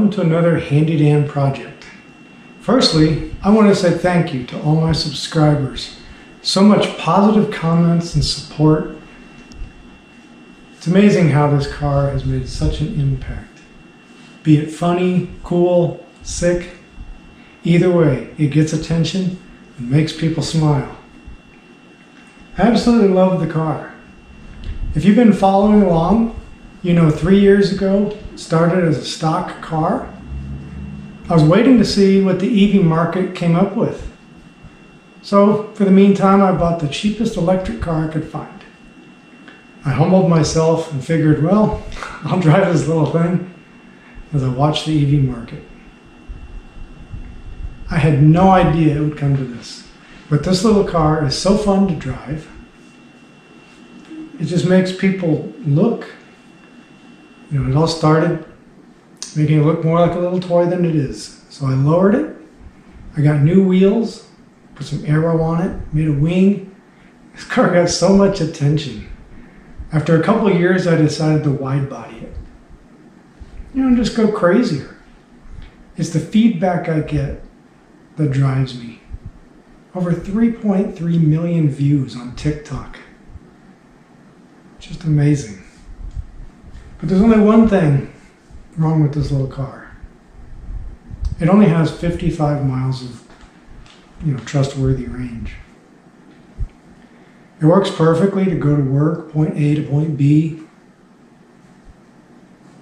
Welcome to another Handy Dan project. Firstly, I want to say thank you to all my subscribers. So much positive comments and support. It's amazing how this car has made such an impact. Be it funny, cool, sick, either way, it gets attention and makes people smile. I absolutely love the car. If you've been following along, you know three years ago started as a stock car. I was waiting to see what the EV market came up with. So, for the meantime, I bought the cheapest electric car I could find. I humbled myself and figured, well, I'll drive this little thing as I watch the EV market. I had no idea it would come to this. But this little car is so fun to drive. It just makes people look. Know, it all started making it look more like a little toy than it is. So I lowered it. I got new wheels, put some aero on it, made a wing. This car got so much attention. After a couple years, I decided to wide body it. You know, just go crazier. It's the feedback I get that drives me. Over 3.3 million views on TikTok. Just amazing. But there's only one thing wrong with this little car. It only has 55 miles of you know, trustworthy range. It works perfectly to go to work, point A to point B.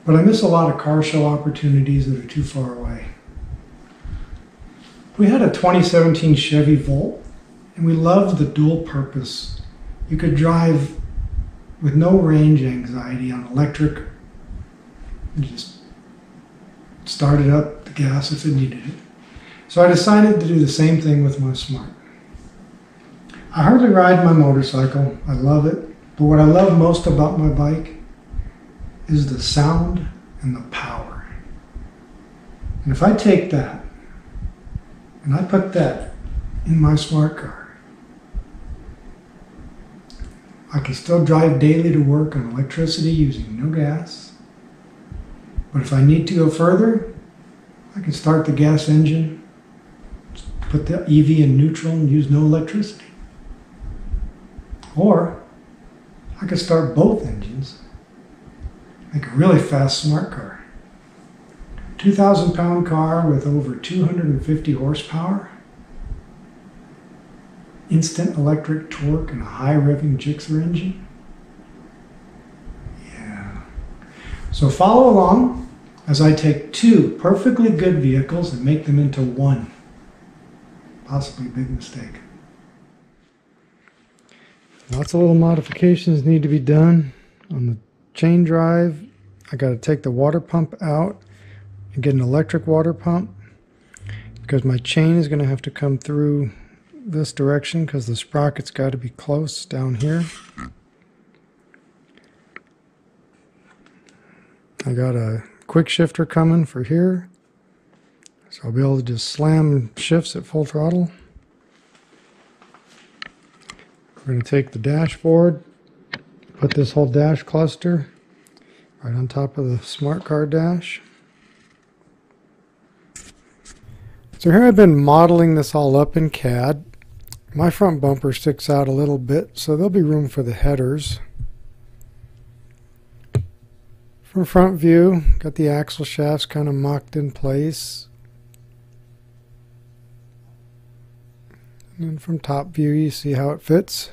But I miss a lot of car show opportunities that are too far away. We had a 2017 Chevy Volt, and we loved the dual purpose. You could drive with no range anxiety on electric. You just started up the gas if it needed it. So I decided to do the same thing with my Smart. I hardly ride my motorcycle. I love it. But what I love most about my bike is the sound and the power. And if I take that and I put that in my smart car. I can still drive daily to work on electricity using no gas. But if I need to go further, I can start the gas engine, put the EV in neutral and use no electricity. Or I could start both engines, make a really fast smart car. 2,000 pound car with over 250 horsepower, instant electric torque, and a high revving Gixxer engine. So follow along as I take two perfectly good vehicles and make them into one. Possibly big mistake. Lots of little modifications need to be done on the chain drive. I got to take the water pump out and get an electric water pump because my chain is going to have to come through this direction because the sprocket's got to be close down here. I got a quick shifter coming for here. So I'll be able to just slam shifts at full throttle. We're going to take the dashboard, put this whole dash cluster right on top of the smart car dash. So here I've been modeling this all up in CAD. My front bumper sticks out a little bit, so there'll be room for the headers. From front view, got the axle shafts kind of mocked in place. And from top view, you see how it fits.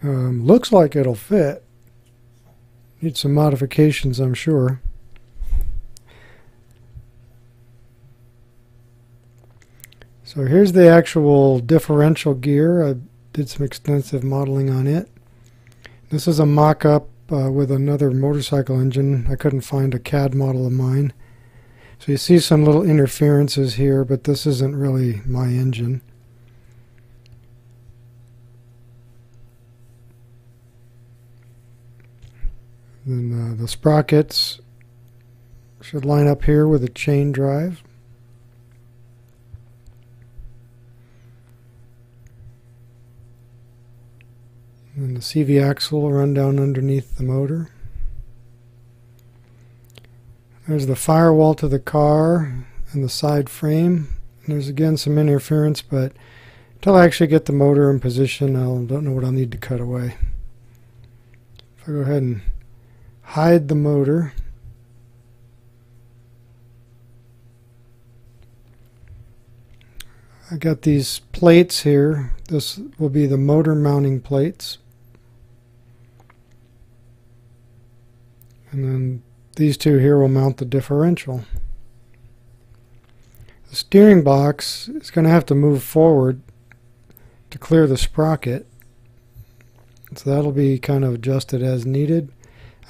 Um, looks like it'll fit. Need some modifications, I'm sure. So here's the actual differential gear. I did some extensive modeling on it. This is a mock-up uh, with another motorcycle engine. I couldn't find a CAD model of mine. So you see some little interferences here, but this isn't really my engine. Then uh, the sprockets should line up here with a chain drive. CV axle will run down underneath the motor. There's the firewall to the car and the side frame. And there's again some interference, but until I actually get the motor in position, I don't know what I'll need to cut away. If I go ahead and hide the motor, I got these plates here. This will be the motor mounting plates. And then these two here will mount the differential. The steering box is going to have to move forward to clear the sprocket. So that'll be kind of adjusted as needed.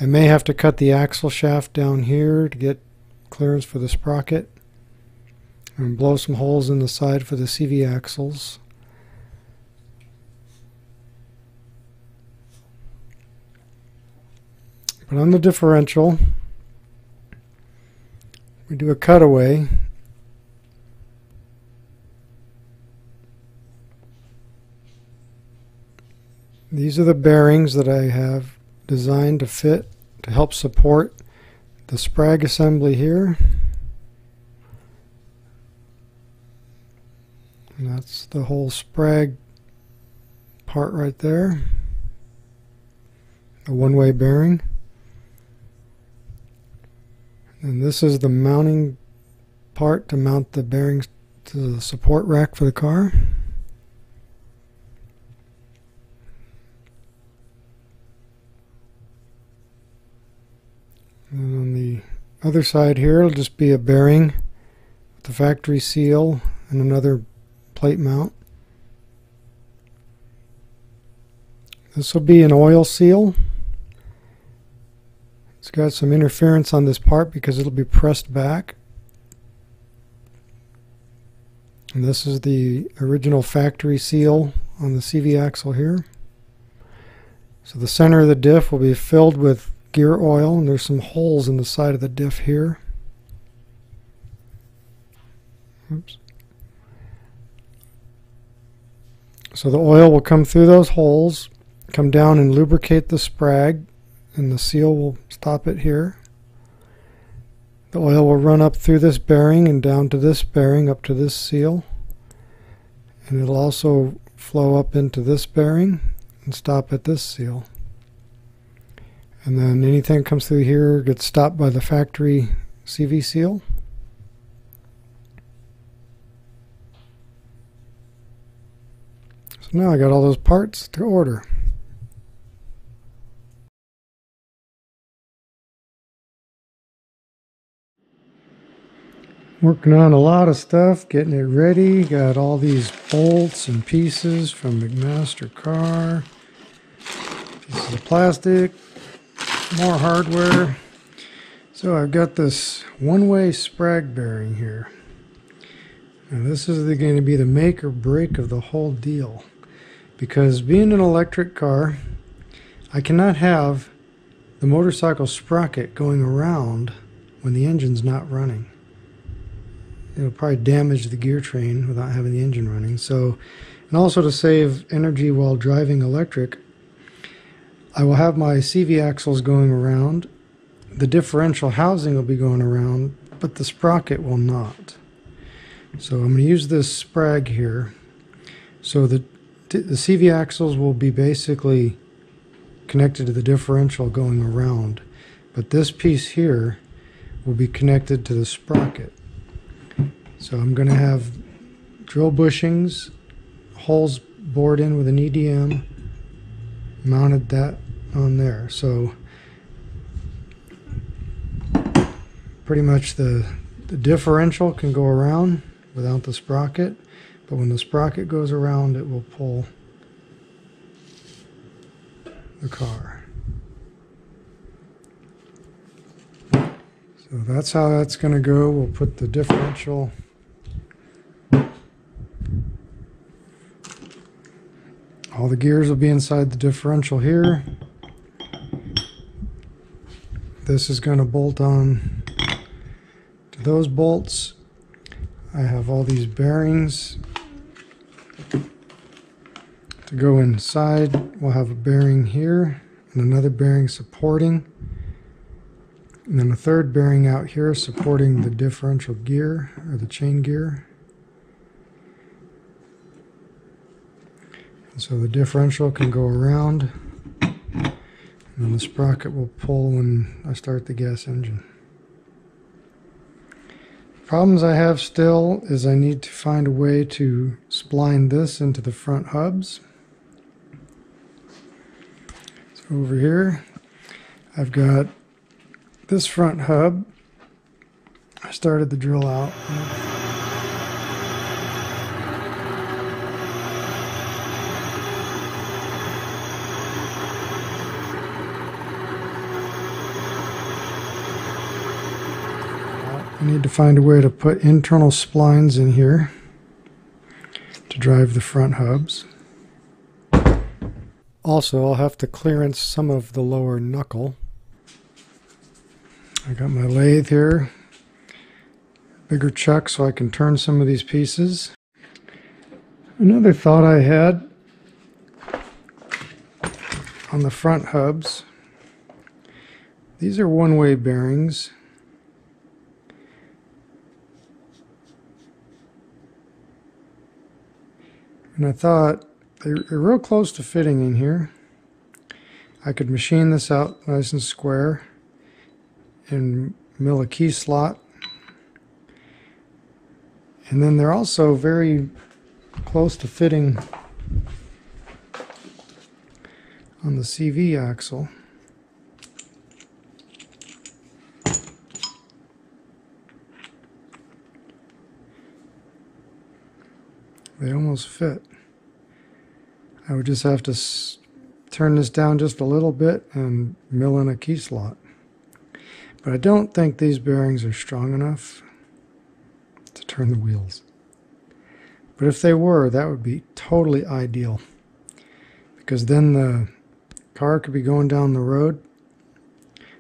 I may have to cut the axle shaft down here to get clearance for the sprocket. And blow some holes in the side for the CV axles. But on the differential, we do a cutaway. These are the bearings that I have designed to fit to help support the sprag assembly here. And that's the whole sprag part right there. A one-way bearing. And this is the mounting part to mount the bearings to the support rack for the car. And on the other side here, it'll just be a bearing with the factory seal and another plate mount. This will be an oil seal. Got some interference on this part because it'll be pressed back. And this is the original factory seal on the CV axle here. So the center of the diff will be filled with gear oil and there's some holes in the side of the diff here. Oops. So the oil will come through those holes, come down and lubricate the sprag and the seal will stop it here. The oil will run up through this bearing and down to this bearing up to this seal. And it'll also flow up into this bearing and stop at this seal. And then anything that comes through here gets stopped by the factory CV seal. So now I got all those parts to order. Working on a lot of stuff, getting it ready. Got all these bolts and pieces from McMaster-Carr. Pieces of plastic, more hardware. So I've got this one-way sprag bearing here. And this is going to be the make or break of the whole deal. Because being an electric car, I cannot have the motorcycle sprocket going around when the engine's not running it'll probably damage the gear train without having the engine running. So, and also to save energy while driving electric, I will have my CV axles going around. The differential housing will be going around, but the sprocket will not. So I'm going to use this sprag here. So the, the CV axles will be basically connected to the differential going around. But this piece here will be connected to the sprocket. So I'm going to have drill bushings, holes bored in with an EDM, mounted that on there. So pretty much the, the differential can go around without the sprocket, but when the sprocket goes around, it will pull the car. So that's how that's going to go. We'll put the differential All the gears will be inside the differential here. This is going to bolt on to those bolts. I have all these bearings to go inside. We'll have a bearing here and another bearing supporting. And then a third bearing out here supporting the differential gear or the chain gear. And so the differential can go around and the sprocket will pull when I start the gas engine. Problems I have still is I need to find a way to spline this into the front hubs. So over here, I've got this front hub. I started the drill out. I need to find a way to put internal splines in here to drive the front hubs. Also, I'll have to clearance some of the lower knuckle. I got my lathe here, bigger chuck so I can turn some of these pieces. Another thought I had on the front hubs, these are one-way bearings. And I thought they're, real close to fitting in here. I could machine this out nice and square and mill a key slot. And then they're also very close to fitting on the CV axle. They almost fit. I would just have to turn this down just a little bit and mill in a key slot. But I don't think these bearings are strong enough to turn the wheels. But if they were, that would be totally ideal. Because then the car could be going down the road.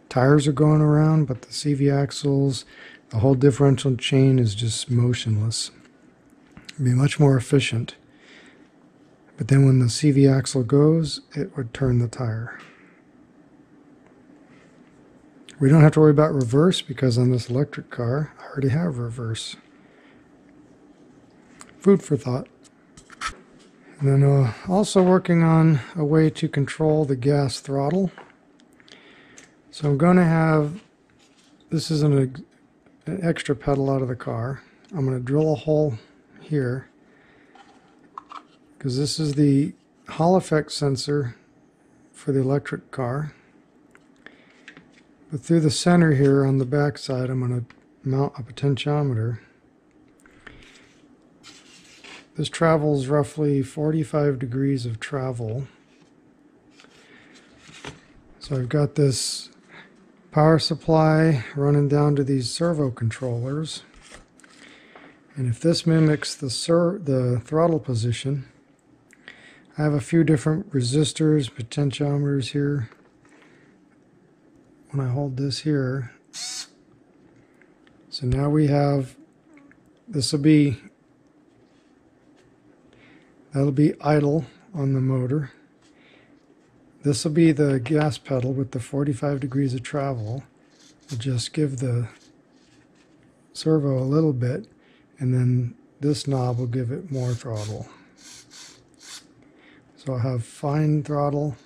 Tires are going around, but the CV axles, the whole differential chain is just motionless be much more efficient. But then when the CV axle goes, it would turn the tire. We don't have to worry about reverse because on this electric car, I already have reverse. Food for thought. And then uh, also working on a way to control the gas throttle. So I'm going to have, this is an, an extra pedal out of the car. I'm going to drill a hole here because this is the Hall effect sensor for the electric car. But through the center here on the back side, I'm going to mount a potentiometer. This travels roughly 45 degrees of travel. So I've got this power supply running down to these servo controllers. And if this mimics the, the throttle position, I have a few different resistors, potentiometers here. When I hold this here, so now we have, this will be, that'll be idle on the motor. This will be the gas pedal with the 45 degrees of travel. We'll just give the servo a little bit and then this knob will give it more throttle. So I'll have fine throttle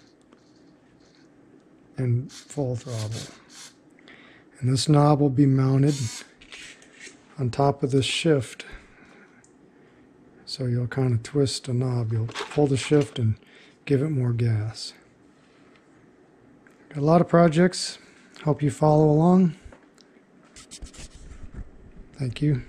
and full throttle. And this knob will be mounted on top of this shift. So you'll kind of twist a knob. You'll pull the shift and give it more gas. Got a lot of projects. Hope you follow along. Thank you.